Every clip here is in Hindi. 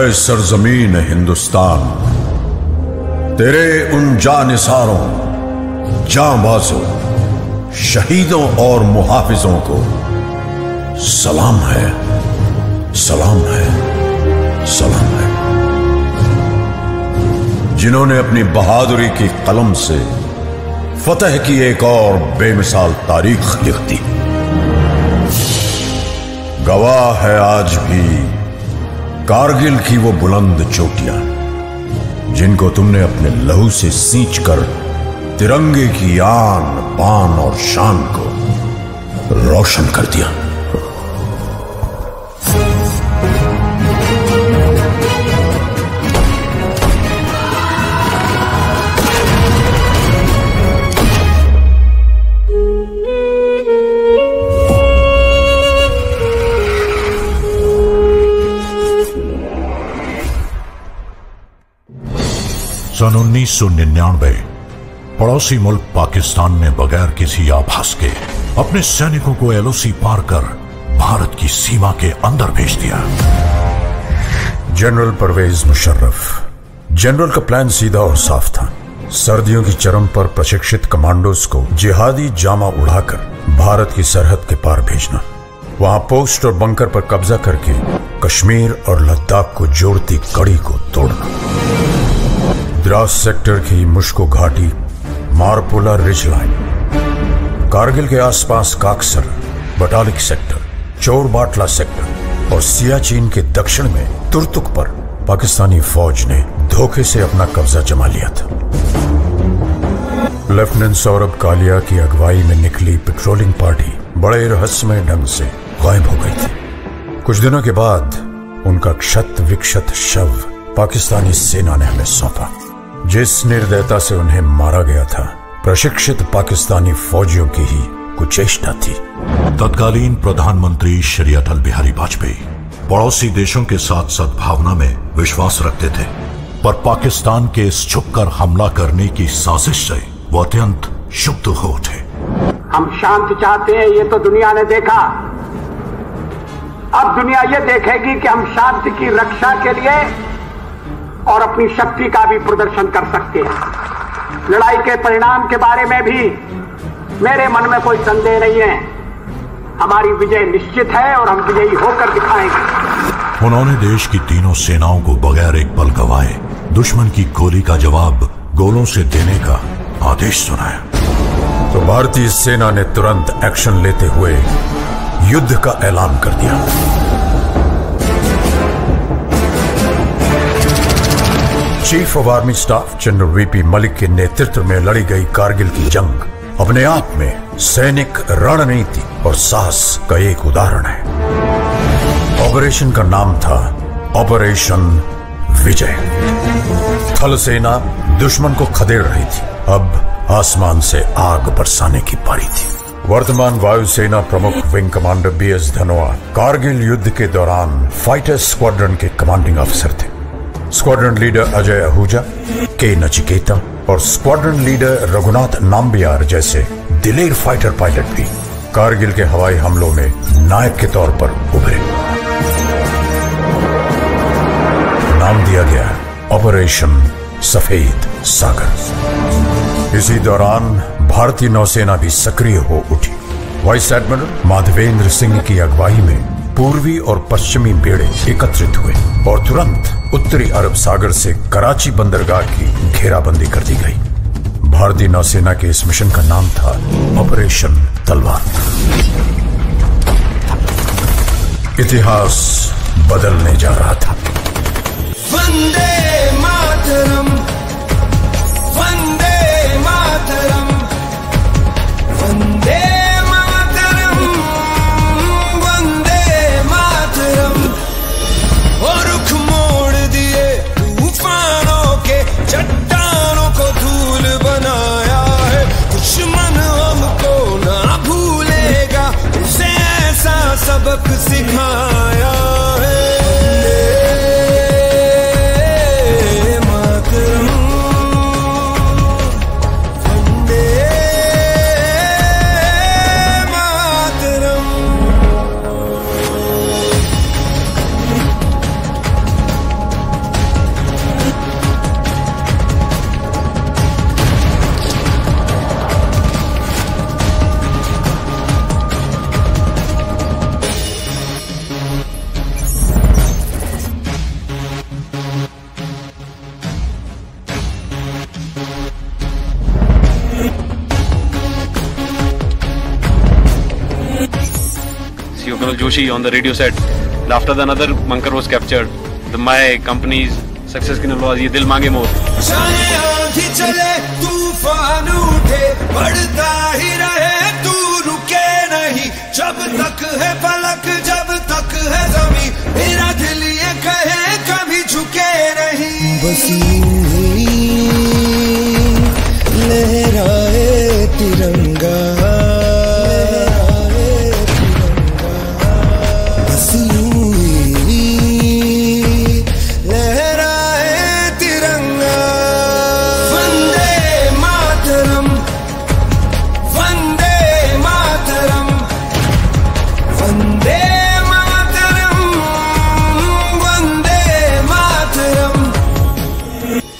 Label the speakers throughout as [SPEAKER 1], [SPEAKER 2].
[SPEAKER 1] है सरजमीन हिंदुस्तान। तेरे उन जानिसारों, जाबाजों, शहीदों और मुहाफिजों को सलाम है सलाम है सलाम है। जिन्होंने अपनी बहादुरी की कलम से फतेह की एक और बेमिसाल तारीख लिख दी। गवाह है आज भी कारगिल की वो बुलंद चोटियाँ, जिनको तुमने अपने लहू से सींच कर तिरंगे की आन पान और शान को रोशन कर दिया।
[SPEAKER 2] सन उन्नीस सौ निन्यानवे, पड़ोसी मुल्क पाकिस्तान ने बगैर किसी आभास के अपने सैनिकों को एलओसी पार कर भारत की सीमा के अंदर भेज दिया।
[SPEAKER 1] जनरल परवेज मुशर्रफ, जनरल का प्लान सीधा और साफ़ था। सर्दियों की चरम पर प्रशिक्षित कमांडोज को जिहादी जामा उड़ाकर भारत की सरहद के पार भेजना। वहाँ पोस्ट और बंकर पर कब्जा करके कश्मीर और लद्दाख को जोड़ती कड़ी को तोड़ना। द्रास सेक्टर की मुश्को घाटी, मारपुला रिज लाइन। कारगिल के आसपास काक्सर, बटालिक सेक्टर, चोर बाटला सेक्टर और सियाचिन के दक्षिण में तुर्तुक पर पाकिस्तानी फौज ने धोखे से अपना कब्जा जमा लिया था। लेफ्टिनेंट सौरभ कालिया की अगुवाई में निकली पेट्रोलिंग पार्टी बड़े रहस्यमय ढंग से गायब हो गई थी। कुछ दिनों के बाद उनका क्षत विक्षत शव पाकिस्तानी सेना ने हमें सौंपा। जिस निर्दयता से उन्हें मारा गया था प्रशिक्षित पाकिस्तानी फौजियों की ही कुचेष्टा थी।
[SPEAKER 2] तत्कालीन प्रधानमंत्री श्री अटल बिहारी वाजपेयी पड़ोसी देशों के साथ सद्भावना में विश्वास रखते थे। पर पाकिस्तान के इस छुपकर हमला करने की साजिश से वो अत्यंत क्षुब्ध हो उठे।
[SPEAKER 3] हम शांति चाहते हैं ये तो दुनिया ने देखा। अब दुनिया ये देखेगी कि हम शांति की रक्षा के लिए और अपनी शक्ति का भी प्रदर्शन कर सकते हैं। लड़ाई के परिणाम के बारे में भी मेरे मन में कोई संदेह नहीं है। हमारी विजय निश्चित है और हम विजयी होकर दिखाएँगे।
[SPEAKER 2] उन्होंने देश की तीनों सेनाओं को बगैर एक पल गवाए, दुश्मन की गोली का जवाब गोलों से देने का आदेश सुनाया।
[SPEAKER 1] तो भारतीय सेना ने तुरंत एक्शन लेते हुए युद्ध का ऐलान कर दिया। Chief of army staff general V P Malik के नेतृत्व में लड़ी गई कारगिल की जंग अपने आप में सैनिक रणनीति और साहस का एक उदाहरण है। ऑपरेशन का नाम था ऑपरेशन विजय थल सेना दुश्मन को खदेड़ रही थी। अब आसमान से आग बरसाने की पारी थी। वर्तमान वायुसेना प्रमुख wing commander B S Dhanoa Kargil युद्ध के दौरान फाइटर स्क्वाड्रन के कमांडिंग ऑफिसर थे। स्क्वाड्रन लीडर अजय आहूजा के नचिकेता और स्क्वाड्रन लीडर रघुनाथ नाम्बियार जैसे दिलेर फाइटर पायलट भी कारगिल के हवाई हमलों में नायक के तौर पर उभरे। नाम दिया गया ऑपरेशन सफ़ेद सागर। इसी दौरान भारतीय नौसेना भी सक्रिय हो उठी। वाइस एडमिरल माधवेंद्र सिंह की अगुवाई में पूर्वी और पश्चिमी बेड़े एकत्रित हुए और तुरंत उत्तरी अरब सागर से कराची बंदरगाह की घेराबंदी कर दी गई। भारतीय नौसेना के इस मिशन का नाम था ऑपरेशन तलवार। इतिहास बदलने जा रहा था।
[SPEAKER 4] Vande Mataram.
[SPEAKER 5] sick Joshi on the radio set. And after the another bunker was captured, the my company's success की was ये दिल मांगे मोर
[SPEAKER 4] चले तूफ़ान उठे बढ़ता ही रहे तू रुके नहीं जब तक है फलक जब तक है जमी मेरा दिल ये कहे कभी झुके नहीं बस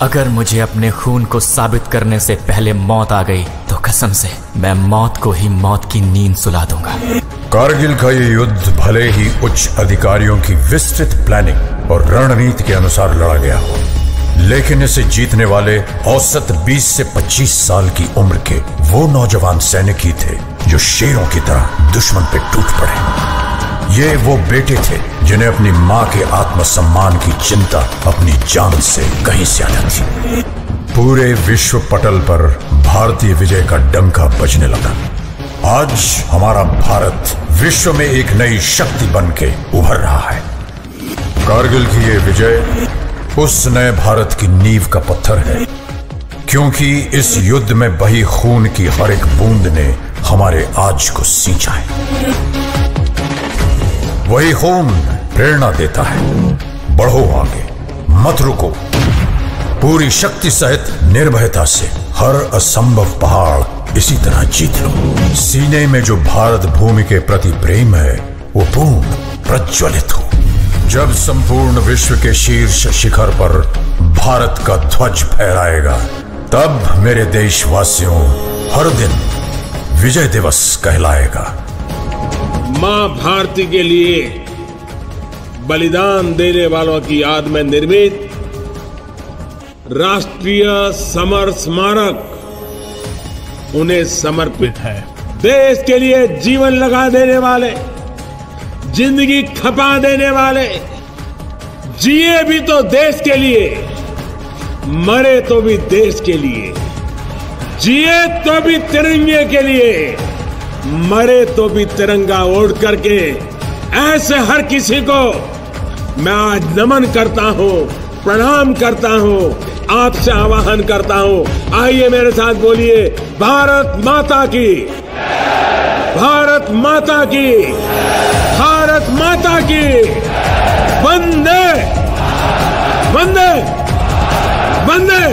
[SPEAKER 6] अगर मुझे अपने खून को साबित करने से पहले मौत आ गई तो कसम से मैं मौत को ही मौत की नींद सुला दूँगा।
[SPEAKER 1] कारगिल का ये युद्ध भले ही उच्च अधिकारियों की विस्तृत प्लानिंग और रणनीति के अनुसार लड़ा गया हो, लेकिन इसे जीतने वाले औसत 20 से 25 साल की उम्र के वो नौजवान सैनिक ही थे जो शेरों की तरह दुश्मन पे टूट पड़े। ये वो बेटे थे जिन्हें अपनी माँ के आत्मसम्मान की चिंता अपनी जान से कहीं से ज़्यादा थी पूरे विश्व पटल पर भारतीय विजय का डंका बजने लगा। आज हमारा भारत विश्व में एक नई शक्ति बन के उभर रहा है। कारगिल की ये विजय उस नए भारत की नींव का पत्थर है, क्योंकि इस युद्ध में बही खून की हर एक बूंद ने हमारे आज को सींचा है। वही खून प्रेरणा देता है। बढ़ो आगे। मत रुको। पूरी शक्ति सहित निर्भयता से हर असंभव पहाड़ इसी तरह जीत लो। सीने में जो भारत भूमि के प्रति प्रेम है, वो पूर्ण प्रज्वलित हो। जब संपूर्ण विश्व के शीर्ष शिखर पर भारत का ध्वज फहराएगा, तब मेरे देशवासियों हर दिन विजय दिवस कहलाएगा।
[SPEAKER 7] माँ भारती के लिए बलिदान देने वालों की याद में निर्मित राष्ट्रीय समर स्मारक उन्हें समर्पित है। देश के लिए जीवन लगा देने वाले, ज़िंदगी खपा देने वाले, जिए भी तो देश के लिए, मरे तो भी देश के लिए, जिए तो भी तिरंगे के लिए मरे तो भी तिरंगा ओढ़ करके ऐसे हर किसी को मैं आज नमन करता हूँ, प्रणाम करता हूँ, आपसे आवाहन करता हूँ। आइए मेरे साथ बोलिए, भारत माता की, भारत माता की, भारत माता की, वंदे वंदे वंदे।